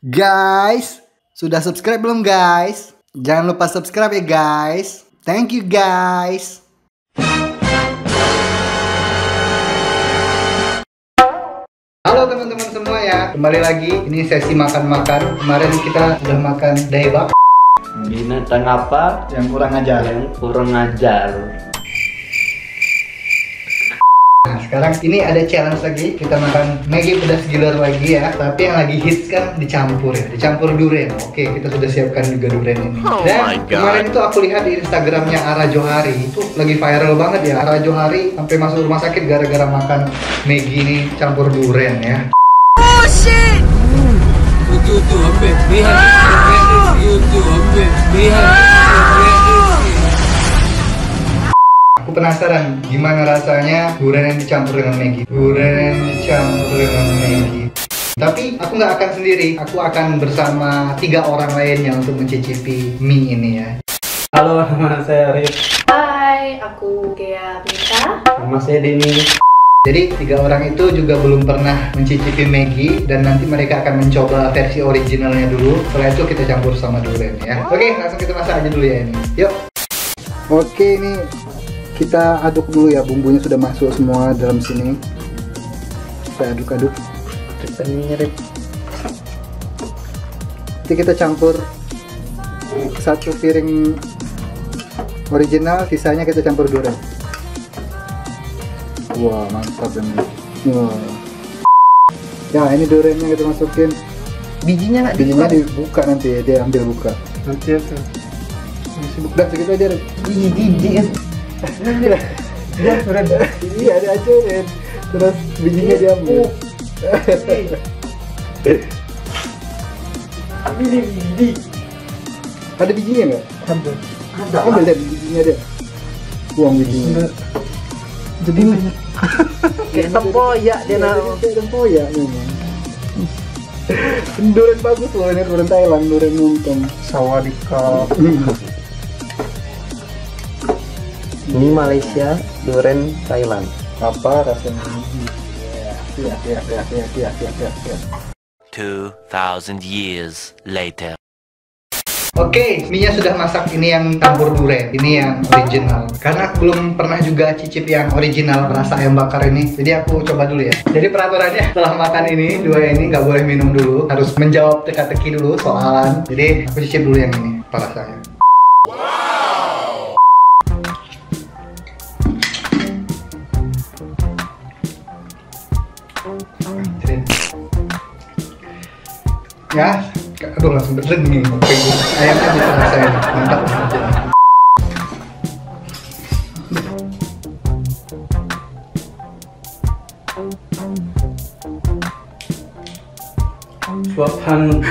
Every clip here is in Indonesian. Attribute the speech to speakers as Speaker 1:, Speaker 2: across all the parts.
Speaker 1: Guys, sudah subscribe belum guys? Jangan lupa subscribe ya guys. Thank you guys. Halo teman-teman semua ya, kembali lagi ini sesi makan-makan. Kemarin kita sudah makan daebak
Speaker 2: binatang apa
Speaker 1: yang kurang ajar.
Speaker 2: yang kurang ajar
Speaker 1: Nah, sekarang ini ada challenge lagi. Kita makan Maggi pedas gilar lagi ya. Tapi yang lagi hits kan dicampur ya, dicampur durian. Oke, kita sudah siapkan juga durian ini. Dan kemarin itu aku lihat di Instagramnya Ara Johari itu lagi viral banget ya. Ara Johari sampai masuk rumah sakit gara-gara makan Maggi ini campur durian ya.
Speaker 3: YouTube apa? Lihat YouTube
Speaker 1: penasaran gimana rasanya durian yang dicampur dengan Maggi. Durian yang dicampur dengan Maggi. Tapi aku nggak akan sendiri. Aku akan bersama tiga orang lainnya untuk mencicipi mie ini ya.
Speaker 2: halo nama saya Arif
Speaker 4: Hai, aku Gea Mita.
Speaker 2: nama saya Denny
Speaker 1: Jadi tiga orang itu juga belum pernah mencicipi Maggi dan nanti mereka akan mencoba versi originalnya dulu. Setelah itu kita campur sama durian ya. Oke, langsung kita masak aja dulu ya ini. Yuk. Oke, ini kita aduk dulu ya. Bumbunya sudah masuk semua dalam sini. Kita aduk-aduk.
Speaker 2: mirip
Speaker 1: Nanti kita campur satu piring original, sisanya kita campur durian. Wah, mantap ini. Wah. Ya, ini duriannya kita masukin.
Speaker 2: bijinya nggak
Speaker 1: Bijinya dibuka nanti ya, dia ambil buka.
Speaker 2: nanti itu
Speaker 1: Sibuk dan segitu aja.
Speaker 2: Biji biji kan
Speaker 1: Ya. Iya, ada Ren. Terus bijinya diambil.
Speaker 2: biji biji
Speaker 1: Ada bijinya nggak?
Speaker 2: ada ada
Speaker 1: Ambil deh bijinya dia. Buang bijinya.
Speaker 2: jadi kayak tempoyak dia
Speaker 1: Kayak tempoyak memang. Durian bagus loh ini durian Thailand, durian untung.
Speaker 2: sawadika ini Malaysia duren Thailand
Speaker 1: Apa rasanya? Iya, iya, iya, iya, iya, iya, iya, iya.
Speaker 5: 2,000 years later.
Speaker 1: Oke, mie-nya sudah masak. Ini yang campur durian. Ini yang original. Karena aku belum pernah juga cicip yang original rasa ayam bakar ini. Jadi aku coba dulu ya. Jadi peraturannya setelah makan ini, dua ini nggak boleh minum dulu. Harus menjawab teka-teki dulu soalan. Jadi aku cicip dulu yang ini. Apa rasanya? Ya, aduh langsung berdenging Ayamnya bisa rasain, mantap.
Speaker 3: Suapan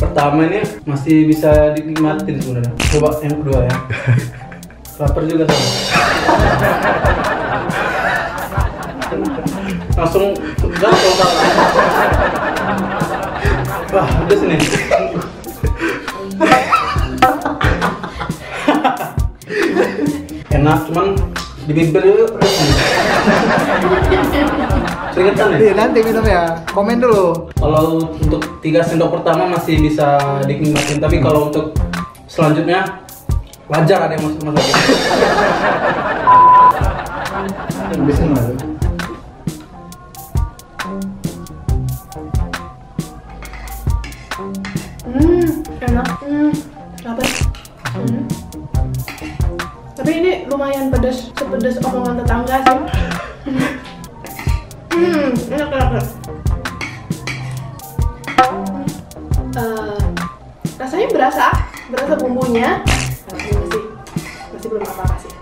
Speaker 3: pertama ini masih bisa dinikmatin sebenarnya. Coba yang kedua ya. Lapar juga sama. Langsung kan. Wah, udah sini. Enak, cuman di bibir nih. Keringetan ya?
Speaker 1: Iya nanti minum ya, komen dulu.
Speaker 3: Kalau untuk tiga sendok pertama masih bisa dinikmatin, tapi kalau untuk selanjutnya wajar ada yang masuk masuk.
Speaker 1: Bisa nggak?
Speaker 4: Enak. Hmm, apa? Hmm. Tapi ini lumayan pedas, sepedas omongan tetangga sih. Hmm, enak enak. enak. Eh, rasanya berasa, berasa bumbunya. Tapi masih, masih belum apa-apa sih.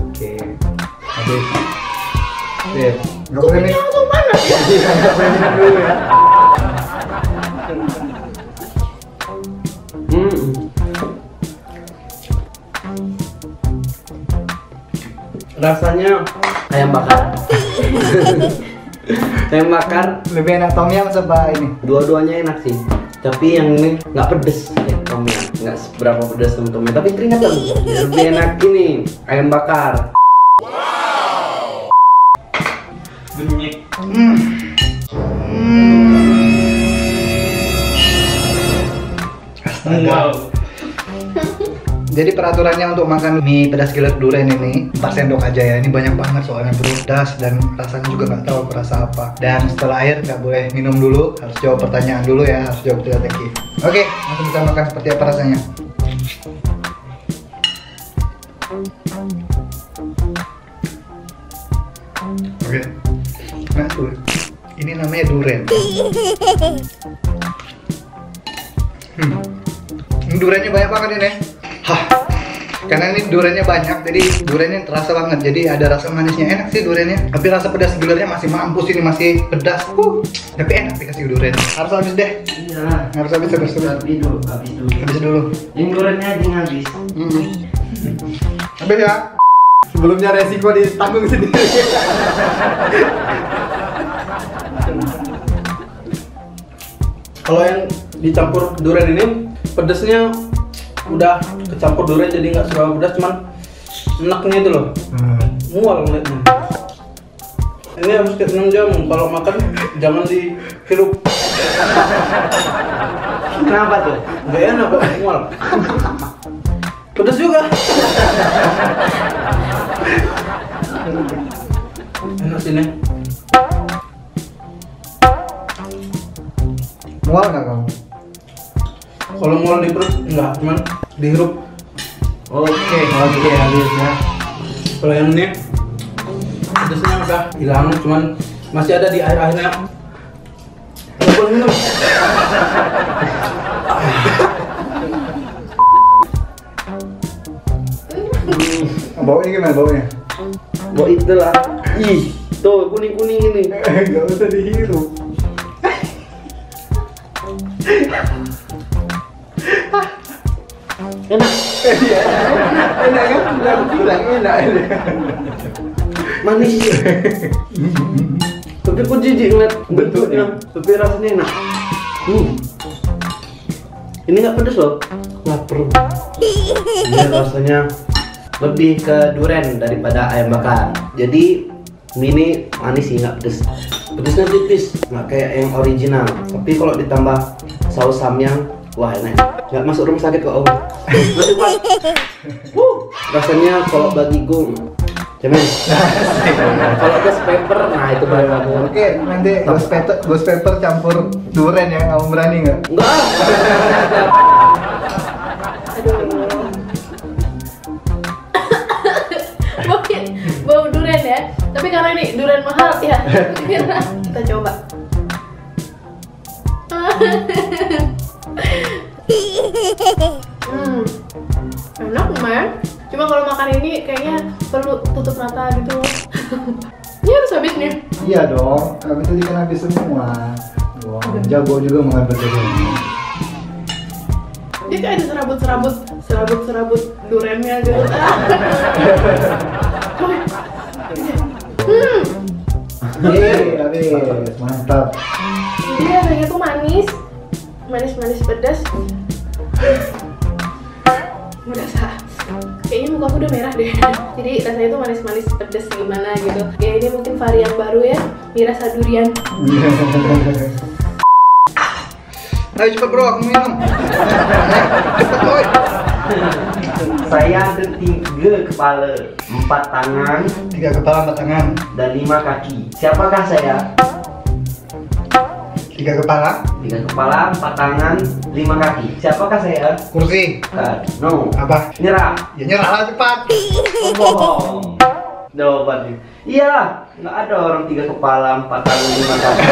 Speaker 1: Oke. Habis. Oke. Nggak boleh
Speaker 4: langsung panas ya.
Speaker 1: Iya, nggak boleh minum dulu ya.
Speaker 2: Rasanya ayam bakar ayam bakar
Speaker 1: Lebih enak tom yum sama ini.
Speaker 2: dua-duanya enak sih tapi yang ini nggak pedes kayak tom yum nggak seberapa pedes sama tom yum tapi keringetan lebih enak ini ayam bakar.
Speaker 1: Hmm.
Speaker 2: Wow.
Speaker 1: Jadi peraturannya untuk makan mie pedas gila durian ini 4 sendok aja ya. Ini banyak banget soalnya. Pedas dan rasanya juga nggak tahu rasa apa. Dan setelah air nggak boleh minum dulu. Harus jawab pertanyaan dulu ya. Harus jawab teka-teki. Oke, langsung kita makan seperti apa rasanya. Oke. Nah, tuh. Ini namanya durian. Hmm. Duriannya banyak banget ini. Hah. Karena ini duriannya banyak, jadi duriannya terasa banget. Jadi ada rasa manisnya enak sih duriannya. Tapi rasa pedas gilernya masih mampus ini masih pedas. Uh, tapi enak dikasih durian. Harus habis deh.
Speaker 2: Iya.
Speaker 1: Harus habis habis habis.
Speaker 2: Habis dulu, habis dulu.
Speaker 1: Habis dulu.
Speaker 2: Ini gorengnya aja habis.
Speaker 1: Mm Habis ya. Sebelumnya resiko ditanggung sendiri.
Speaker 3: Kalau yang dicampur durian ini pedesnya udah kecampur durian jadi nggak seberapa pedas cuman enaknya itu loh. Mual ngeliatnya. Ini harus kayak 6 jam kalau makan jangan dihirup
Speaker 2: Kenapa tuh?
Speaker 3: nggak enak kok mual. Pedas juga. Enak sini
Speaker 1: Mual nggak kamu?
Speaker 3: Kalau mual di perut enggak cuman dihirup
Speaker 2: Oke.
Speaker 1: Oke, habis ya.
Speaker 3: kalau yang ini pedasnya udah hilang cuman masih ada di air-airnya Nggak boleh minum
Speaker 1: Baunya gimana baunya?
Speaker 2: Buat itulah. Ih, tuh kuning-kuning ini.
Speaker 1: Gak usah dihirup.
Speaker 2: Enak.
Speaker 1: Enak kan? Aku bilang enak.
Speaker 2: Manis. Tapi aku jijik ngeliat bentuknya. Tapi rasanya enak. Hmm. Ini nggak pedes loh. Lapar. Ini rasanya lebih ke durian daripada ayam bakar. Jadi mie ini manis sih nggak pedes. Pedesnya tipis, nggak kayak yang original. Tapi kalau ditambah saus samyang, wah enak. Nggak masuk rumah sakit kok om. Rasanya kalau bagiku cemen. kalau ghost pepper, nah itu baru aku.
Speaker 1: Oke, nanti ghost pepper, ghost pepper campur durian ya. Kamu berani nggak?
Speaker 2: Enggak.
Speaker 4: bau durian ya tapi karena ini durian mahal ya kita coba hmm enak lumayan cuma kalau makan ini kayaknya perlu tutup mata gitu ini harus habis nih
Speaker 1: Iya dong. Kami tadi kan habis semua. Wah, jago juga mengambil durian.
Speaker 4: dia kayak ada serabut-serabut serabut-serabut duriannya gitu hmm
Speaker 1: Yeay, habis. Mantap.
Speaker 4: Jadi rasanya tuh manis, manis-manis pedas. Merasa kayaknya muka aku udah merah deh. Jadi rasanya tuh manis-manis pedas gimana gitu. Ya ini mungkin varian baru ya, rasa durian.
Speaker 1: Ayo cepet bro, aku minum. Cepet boy.
Speaker 2: Saya ada tiga kepala, empat tangan,
Speaker 1: Tiga kepala, empat tangan.
Speaker 2: dan lima kaki. Siapakah saya?
Speaker 1: Tiga kepala,
Speaker 2: Tiga kepala, empat tangan, lima kaki. Siapakah saya?
Speaker 1: kursi.
Speaker 2: Bukan. No.
Speaker 1: Apa?
Speaker 2: Nyerah.
Speaker 1: Ya nyerahlah cepat.
Speaker 2: Bohong. Jawabannya. Iya, nggak ada orang tiga kepala, empat tangan, lima kaki.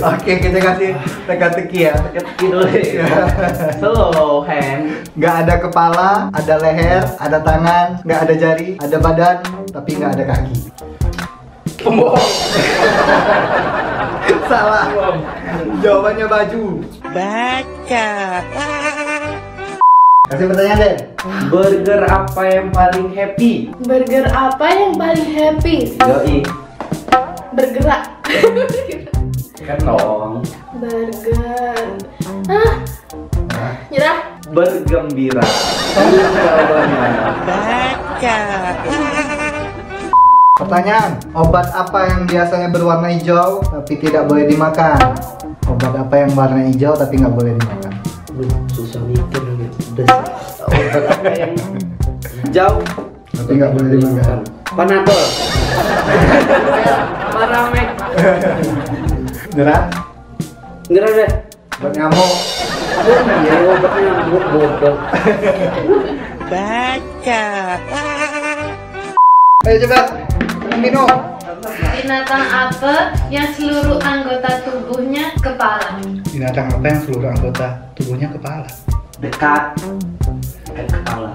Speaker 1: Oke, kita kasih teka-teki ya.
Speaker 2: Teka-teki dulu ya. Slow hand.
Speaker 1: Nggak ada kepala, ada leher, ada tangan, nggak ada jari, ada badan, tapi nggak ada kaki.
Speaker 3: pembohong
Speaker 1: Salah. Jawabannya baju. Kasih pertanyaan deh.
Speaker 2: Burger apa yang paling happy?
Speaker 4: Burger apa yang paling happy?
Speaker 2: Yoi.
Speaker 4: Bergerak.
Speaker 2: Kan dong.
Speaker 4: Burger. Ah, nyerah.
Speaker 2: Bergembira. Jawabannya.
Speaker 1: Pertanyaan, obat apa yang biasanya berwarna hijau tapi tidak boleh dimakan? Obat apa yang warna hijau tapi nggak boleh dimakan?
Speaker 2: Susah mikir lagi. Pedes. Obat apa yang jauh
Speaker 1: Tapi nggak boleh dimakan.
Speaker 2: Panadol. Paramek.
Speaker 1: Nyerah?
Speaker 2: Nyerah deh.
Speaker 1: Obat nyamuk.
Speaker 2: Iya, obatnya nyamuk bodoh.
Speaker 1: Ayo cepat, minum.
Speaker 6: Binatang apa yang seluruh anggota tubuhnya kepala?
Speaker 1: Binatang apa yang seluruh anggota tubuhnya kepala?
Speaker 2: Dekat. Dekat kepala.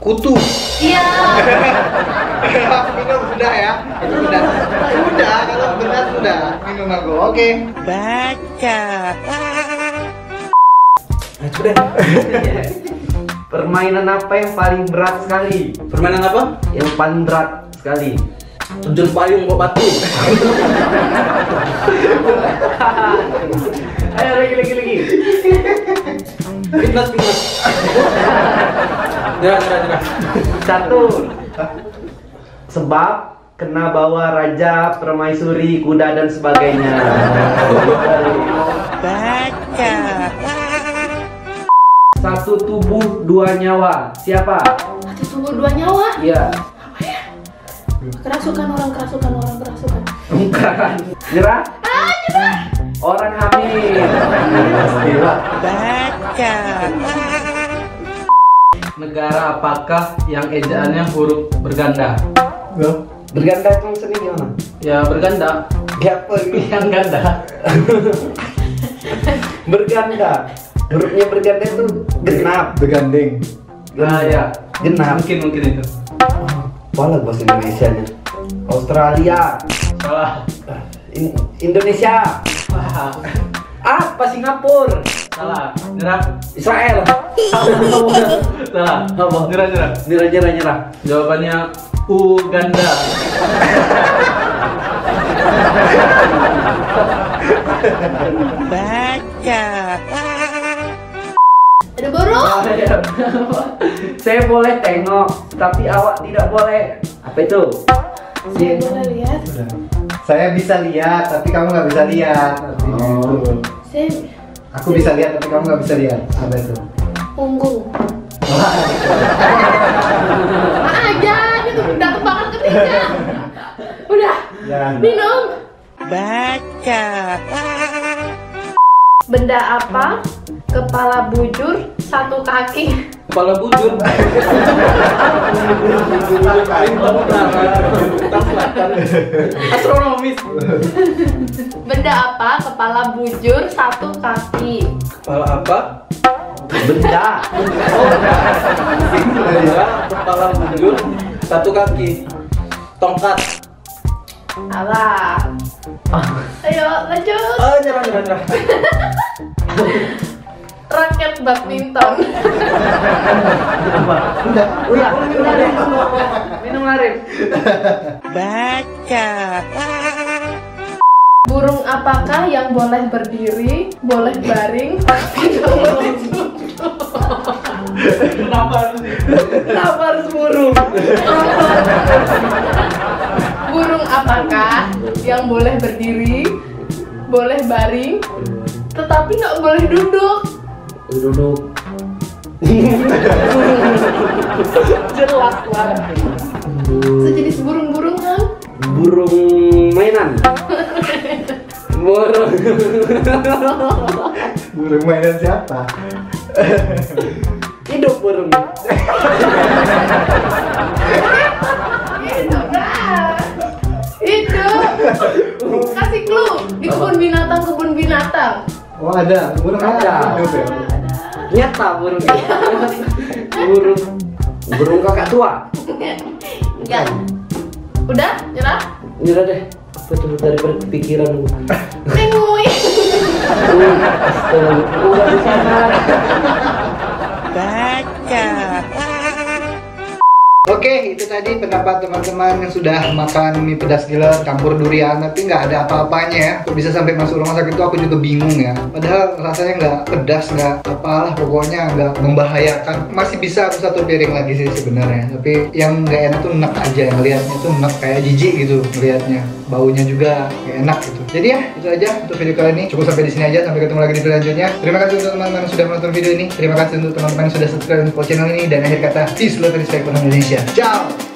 Speaker 1: Kutu.
Speaker 6: Iya.
Speaker 1: minum sudah ya. Sudah. Sudah kalau benar sudah. Minum aku. Oke.
Speaker 2: Ayo deh. Permainan apa yang paling berat sekali?
Speaker 3: Permainan apa?
Speaker 2: Yang paling berat sekali.
Speaker 3: Terjun payung bawa batu.
Speaker 2: Ayo lagi lagi lagi.
Speaker 3: Fitness, fitness. Nyerah, nyerah, nyerah.
Speaker 2: Satu. Sebab kena bawa raja, permaisuri, kuda dan sebagainya. Satu tubuh dua nyawa. Siapa?
Speaker 4: Satu tubuh dua nyawa.
Speaker 2: Iya.
Speaker 4: Kerasukan orang kerasukan orang kerasukan.
Speaker 2: Bukan. Nyerah? Orang hamil. Gila.
Speaker 3: Negara apakah yang ejaannya huruf berganda?
Speaker 1: Loh,
Speaker 2: Berganda itu maksudnya gimana?
Speaker 3: Ya berganda.
Speaker 2: Ya apa ini?
Speaker 3: Yang ganda.
Speaker 2: Berganda. Hurufnya berganda itu genap.
Speaker 1: begandeng.
Speaker 3: Nah ya.
Speaker 2: Genap.
Speaker 3: Mungkin mungkin itu.
Speaker 2: Apalah bahasa Indonesia nya? Australia.
Speaker 3: Salah.
Speaker 2: In- Indonesia.
Speaker 3: Salah.
Speaker 2: Apa Singapura?
Speaker 3: Salah. Nyerah.
Speaker 2: Israel.
Speaker 3: Salah.
Speaker 2: Apa?
Speaker 3: Nyerah, nyerah.
Speaker 2: Nyerah nyerah nyerah.
Speaker 3: Jawabannya Uganda.
Speaker 4: Ada burung.
Speaker 2: Saya boleh tengok, tapi awak tidak boleh. Apa itu?
Speaker 4: Saya boleh lihat.
Speaker 1: Saya bisa lihat, tapi kamu nggak bisa lihat.
Speaker 2: Oh.
Speaker 4: Saya
Speaker 1: Aku bisa lihat, tapi kamu nggak bisa lihat. Apa itu?
Speaker 4: punggung. Aja gitu udah banget ketiga. Udah.
Speaker 1: Ya.
Speaker 4: Minum. Benda apa? Kepala bujur, satu kaki.
Speaker 3: Kepala bujur. Astronomis.
Speaker 4: Benda apa? Kepala bujur, satu kaki.
Speaker 3: Kepala apa?
Speaker 2: Benda.
Speaker 3: Benda, kepala bujur, satu kaki. Tongkat.
Speaker 4: Alah. Ayo lanjut.
Speaker 3: Oh, nyerah, nyerah, nyerah.
Speaker 4: Raket badminton.
Speaker 1: Udah.
Speaker 2: Udah. Minum Arif.
Speaker 4: Burung apakah yang boleh berdiri, boleh baring, tapi tidak boleh duduk?
Speaker 3: Kenapa harus
Speaker 2: Kenapa harus burung?
Speaker 4: Burung apakah yang boleh berdiri, boleh baring, tetapi nggak boleh duduk?
Speaker 2: Duduk.
Speaker 4: Jelas lah. Sejenis burung-burung kan?
Speaker 2: Burung mainan. Burung.
Speaker 1: Burung mainan siapa?
Speaker 2: Hidup burung.
Speaker 4: Itu dah. Itu. Kasih clue di kebun binatang kebun binatang.
Speaker 1: Oh ada, burung
Speaker 2: Ada.
Speaker 1: Hidup ya?
Speaker 2: Nyata burung. burung. Burung kakak tua.
Speaker 4: Enggak. Udah, nyerah.
Speaker 2: Nyerah deh. Apa tuh daripada kepikiran. Uh, astaga. Udah di sana.
Speaker 1: Oke, Oke, itu tadi pendapat teman-teman yang sudah makan mie pedas gila campur durian tapi nggak ada apa-apanya ya. Bisa sampai masuk rumah sakit itu aku juga bingung ya. Padahal rasanya nggak pedas, nggak apalah pokoknya nggak membahayakan. Masih bisa aku satu piring lagi sih sebenarnya. Tapi yang nggak enak tuh enak aja, ngelihatnya tuh enak kayak jijik gitu melihatnya. Baunya juga nggak enak gitu. Jadi ya itu aja untuk video kali ini. Cukup sampai di sini aja. Sampai ketemu lagi di video selanjutnya. Terima kasih untuk teman-teman yang sudah menonton video ini. Terima kasih untuk teman-teman yang sudah subscribe untuk channel ini dan akhir kata peace love and respect Indonesia. Ciao.